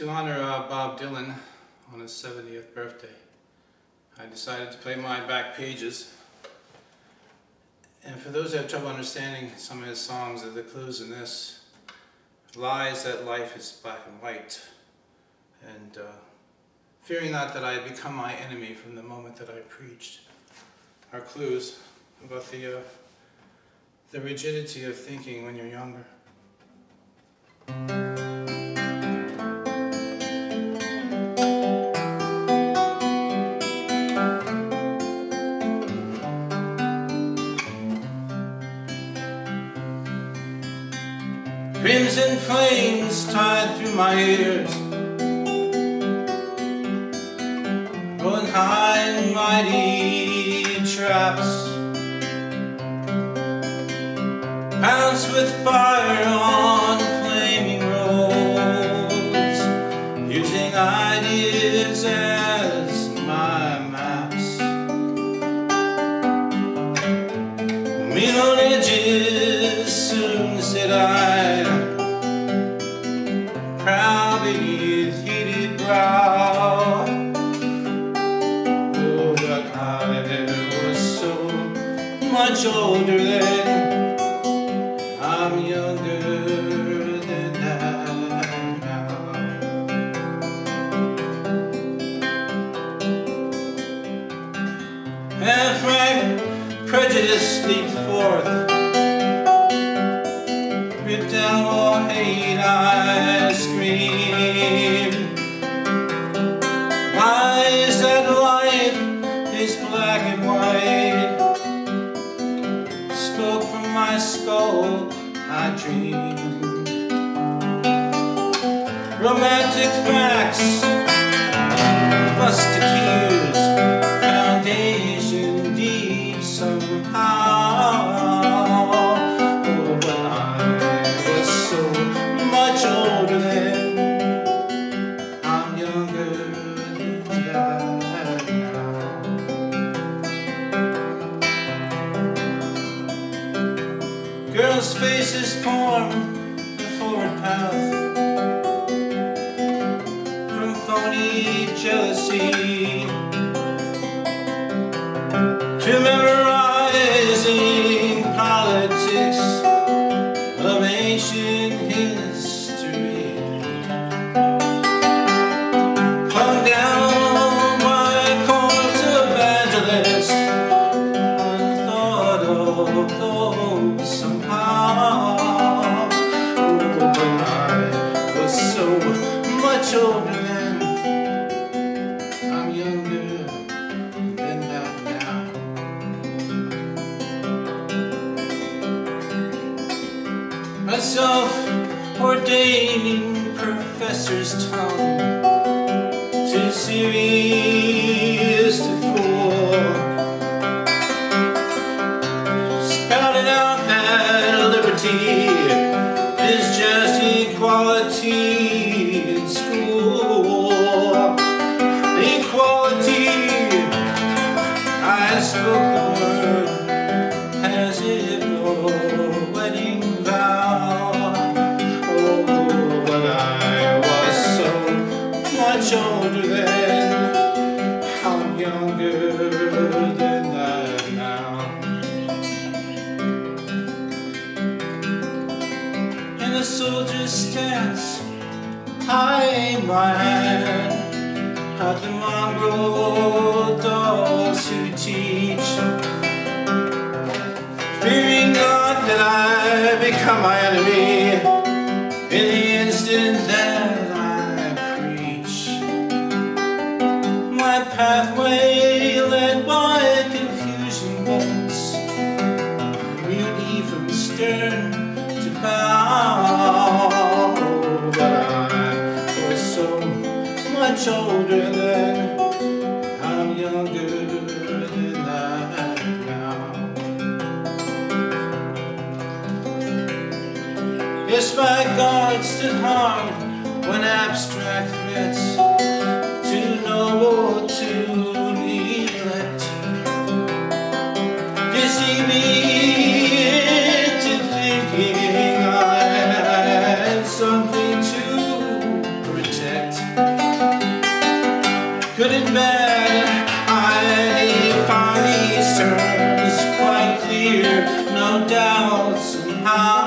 to honor uh, Bob Dylan on his 70th birthday, I decided to play my back pages. And for those who have trouble understanding some of his songs, the clues in this lies that life is black and white. And uh, fearing not that I had become my enemy from the moment that I preached, are clues about the, uh, the rigidity of thinking when you're younger. Crimson flames tied through my ears. Run high and mighty traps. Bounce with fire on Beneath heated brow. Oh, I was so much older I'm younger than that now. And prejudice leaped forth all hate I scream Why is that life is black and white. Spoke from my skull I dreamed. Romantic facts Musketeers Foundation deep somehow Girls' faces form the forward path From phony jealousy self-ordaining professor's tongue Too serious to fool Spouted out that liberty is just equality in school. Equality, I spoke a soldier's stance I aim hand at the mongrel dogs who teach. Fearing not that I become my enemy. In the instant that I preach My pathway Yes, my God stood hard when abstract threats to know or to neglect. Dizzy me into thinking I had something to protect. Good and bad, I these terms quite clear, no doubts somehow.